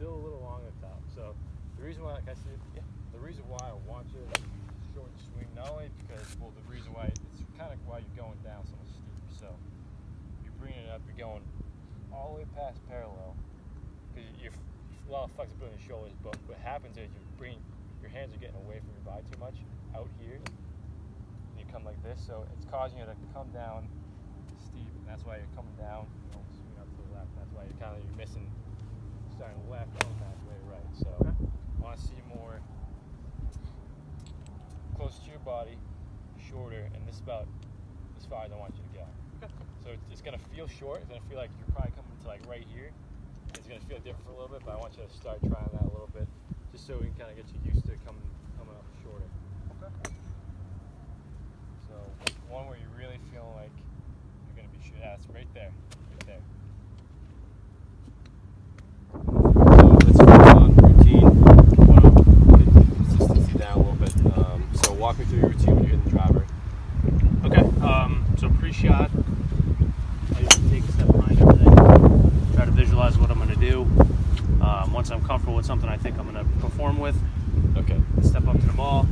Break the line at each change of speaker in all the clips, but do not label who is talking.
still a little long at the top. So the reason why, can I it? Yeah. The reason why I want you short swing, not only because, well, the reason why it's kind of why you're going down so much steep. So you're bringing it up, you're going all the way past parallel because you're a lot of flexibility in your shoulders. But what happens is you bring your hands are getting away from your body too much out here. And you come like this, so it's causing you to come down steep, and that's why you're coming down. You know, swing to the left. That's why you're kind of you're missing starting left, going halfway right. So
Okay.
I want to see more close to your body, shorter, and this is about as far as I want you to go.
Okay.
So it's, it's gonna feel short. It's gonna feel like you're probably coming to like right here. It's gonna feel different for a little bit, but I want you to start trying that a little bit, just so we can kind of get you used to coming coming up shorter.
Okay.
So one where you really feel like you're gonna be short. That's right there, right there.
So let's focus on routine. Want to get consistency down a little bit. Um, so walk me through your routine when you're hitting the driver.
Okay. Um, pre-shot, I usually take a step behind everything. Try to visualize what I'm going to do. Um, once I'm comfortable with something I think I'm going to perform with,
Okay.
step up to the ball.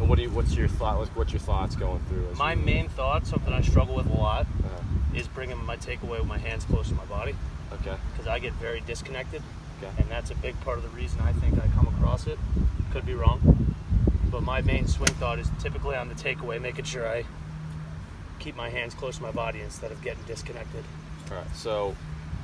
And what do you? What's your thought? What's, what's your thoughts going through?
My main thought, something I struggle with a lot,
Uh,
is bringing my takeaway with my hands close to my body
okay.
because I get very disconnected,
Okay.
and that's a big part of the reason I think I come across it. Could be wrong, but my main swing thought is typically on the takeaway, making sure I keep my hands close to my body instead of getting disconnected.
All right. So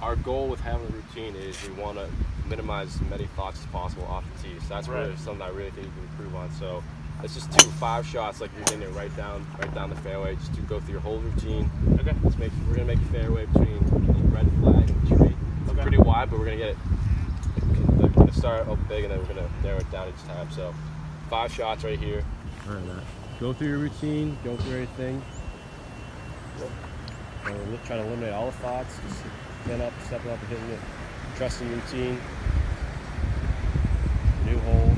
our goal with having a routine is we want to minimize as many thoughts as possible off the tee. So that's really something I really think you can improve on. So let's just do five shots like you're hitting it right down, right down the fairway. Just to go through your whole routine.
Okay.
Let's make we're gonna make a fairway between the red flag and the tree. It's
Okay.
pretty wide, but we're gonna get it. We're gonna start up big and then we're gonna narrow it down each time. So five shots right here. All right, Matt. Go through your routine. Go through everything. And we'll try to eliminate all the thoughts. Just stand up, stepping up, and hitting it. Trusting routine. New hole.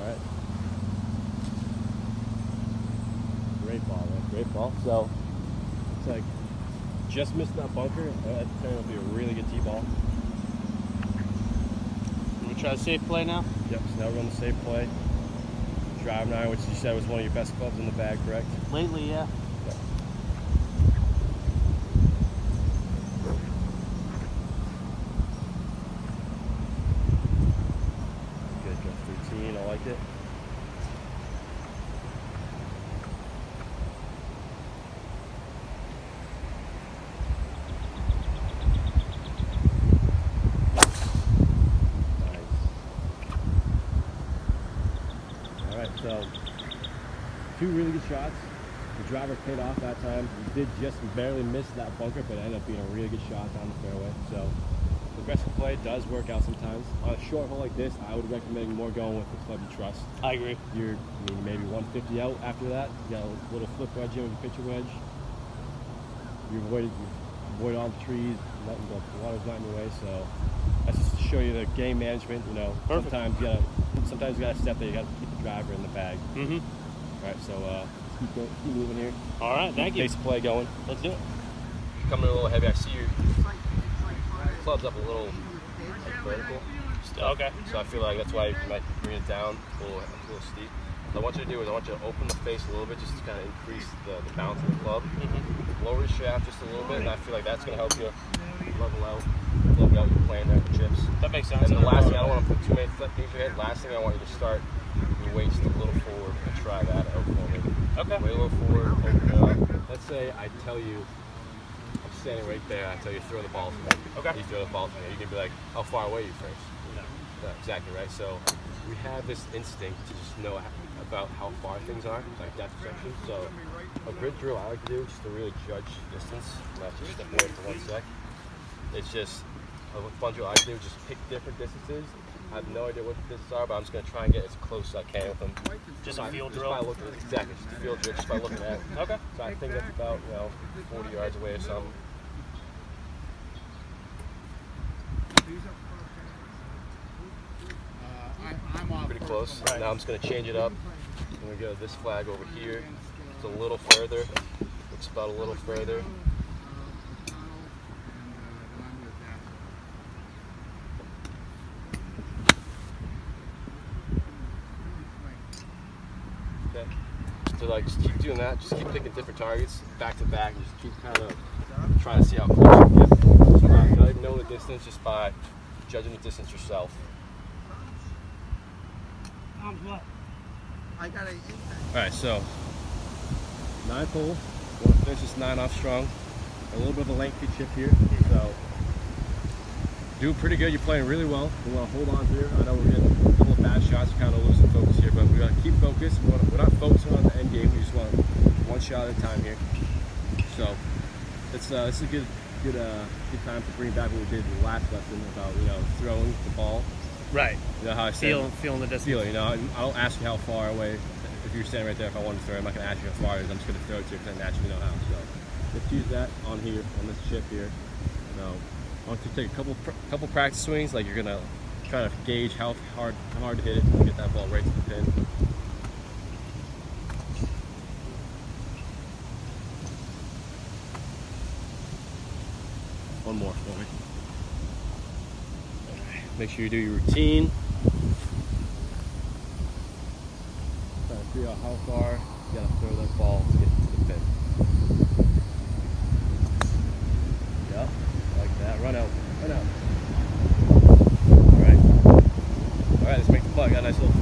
All right. Great ball, So it's like just missed that bunker. That turn will be a really good tee ball.
We try to safe play now.
Yep. So now we're on the safe play. Drive nine, which you said was one of your best clubs in the bag, correct?
Lately, yeah.
Good, good routine. I like it. Nice. All right, so two really good shots. The driver paid off that time. We did just barely miss that bunker, but it ended up being a really good shot down the fairway. So aggressive play does work out sometimes. On a short hole like this, I would recommend more going with the club you trust.
I agree.
You're I mean, maybe 150 out after that. You got a little flip wedge in with your pitcher wedge. You avoid you avoid all the trees, letting the water's not in your way. So that's just to show you the game management. You know,
Perfect.
sometimes you gotta sometimes you gotta step there. You gotta keep the driver in the bag.
Mm-hmm.
All right, so uh, let's keep, going, keep moving here.
All right, thank you.
Pace of play going.
Let's do it.
Coming a little heavy. I see your club's up a little like, vertical.
Okay.
So I feel like that's why you might bring it down a little, a little steep. What I want you to do is I want you to open the face a little bit just to kind of increase the, the bounce of the club.
Mm-hmm.
Lower your shaft just a little bit, and I feel like that's going to help you level out, level out your plan there, the chips.
That makes sense.
And the last thing, I don't want to put too many th- things in your head. Last thing I want you to start your waist a little forward and try that out for me.
Okay.
Way a little forward, open it up. Uh, let's say I tell you, I'm standing right there, I tell you throw the ball to me.
Okay.
You throw the ball to me. You can be like, how far away are you first?
No.
Yeah, exactly right. So we have this instinct to just know about how far things are, like depth perception. So a grid drill I like to do just to really judge distance, not just step away for one sec. It's just a bunch of I do, just pick different distances. I have no idea what the distances are, but I'm just gonna try and get as close as I can with them.
Just a
by-
field
just
drill?
By looking, exactly, just a field drill, just by looking at it.
Okay.
So I think that's about you know 40 yards away or something.
Uh, I, I'm off
Pretty close.
one.
Now I'm just gonna change it up. I'm gonna go this flag over here. It's a little further. It's about a little further. Okay. So like, just keep doing that. Just keep picking different targets, back to back, and just keep kind of trying to see how close you get. So not, not even knowing the distance, just by judging the distance yourself.
Um, I got a
All right, so nine pole. To finish this nine off strong. A little bit of a lengthy chip here, so doing pretty good. You're playing really well. We want to hold on here. I know we're getting a couple of bad shots. We're kind of losing focus here, but we're gonna keep focused. We we're not focusing on the end game. We just want one shot at a time here. So it's uh, this is a good good uh, good time to bring back what we did in the last lesson about you know throwing the ball.
Right.
You know how I said
Feel, feeling the distance.
feel. You know, I, I don't ask you how far away. If you're standing right there, if I want to throw, I'm not going to ask you how far it is. I'm just going to throw it to you because I naturally know how. So let's use that on here, on this chip here. So I want you to take a couple couple practice swings, like you're going to try to gauge how hard how hard to hit it and get that ball right to the pin. One more for me. Make sure you do your routine. Try to figure out how far you gotta throw that ball to get to the pin. run out, run out. Alright. Alright, let's make the plug. Got a nice little